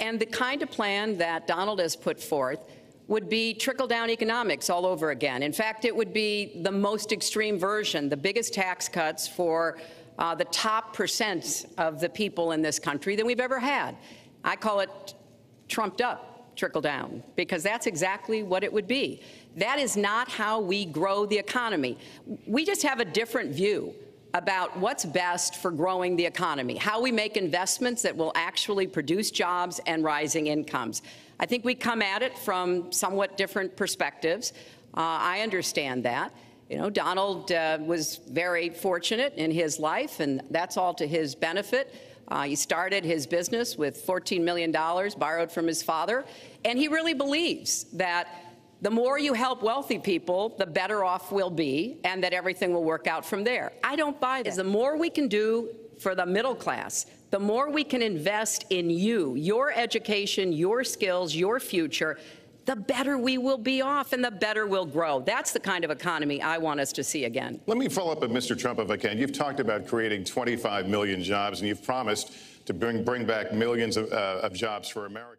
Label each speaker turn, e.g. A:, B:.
A: And the kind of plan that Donald has put forth would be trickle down economics all over again. In fact, it would be the most extreme version, the biggest tax cuts for uh, the top percent of the people in this country than we've ever had. I call it trumped up trickle down because that's exactly what it would be. That is not how we grow the economy. We just have a different view about what's best for growing the economy, how we make investments that will actually produce jobs and rising incomes. I think we come at it from somewhat different perspectives. Uh, I understand that. You know, Donald uh, was very fortunate in his life, and that's all to his benefit. Uh, he started his business with $14 million borrowed from his father, and he really believes that the more you help wealthy people, the better off we'll be, and that everything will work out from there. I don't buy that. The more we can do for the middle class, the more we can invest in you, your education, your skills, your future, the better we will be off and the better we'll grow. That's the kind of economy I want us to see again.
B: Let me follow up with Mr. Trump if I can. You've talked about creating 25 million jobs, and you've promised to bring, bring back millions of, uh, of jobs for America.